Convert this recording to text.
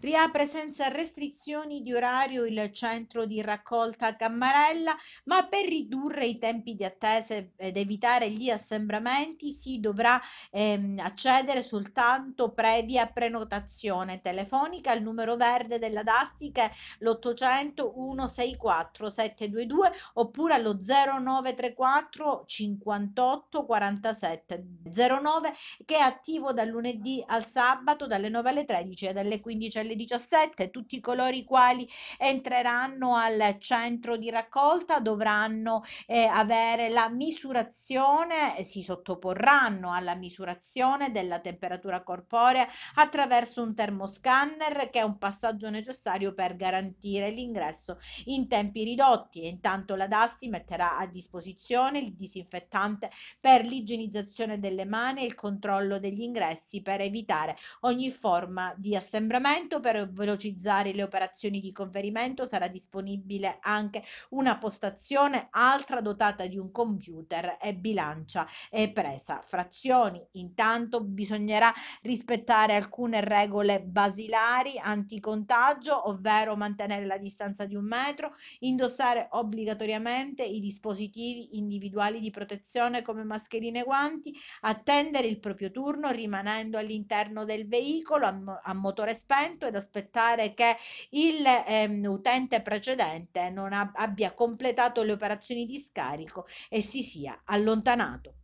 Riapre senza restrizioni di orario il centro di raccolta Cammarella, ma per ridurre i tempi di attesa ed evitare gli assembramenti si dovrà ehm, accedere soltanto previa prenotazione telefonica. Al numero verde della Dasti che è l'800 164 722 oppure allo 0934 58 47 09 che è attivo dal lunedì al sabato dalle 9 alle 13 e dalle 15 alle 17 tutti coloro i quali entreranno al centro di raccolta dovranno eh, avere la misurazione e si sottoporranno alla misurazione della temperatura corporea attraverso un termoscanner che è un passaggio necessario per garantire l'ingresso in tempi ridotti. Intanto la Dasti metterà a disposizione il disinfettante per l'igienizzazione delle mani e il controllo degli ingressi per evitare ogni forma di assembramento per velocizzare le operazioni di conferimento sarà disponibile anche una postazione altra dotata di un computer e bilancia e presa frazioni. Intanto bisognerà rispettare alcune regole basilari anticontagio, ovvero mantenere la distanza di un metro, indossare obbligatoriamente i dispositivi individuali di protezione come mascherine e guanti, attendere il proprio turno rimanendo all'interno del veicolo a, motore spento ed aspettare che il ehm, utente precedente non ab- abbia completato le operazioni di scarico e si sia allontanato.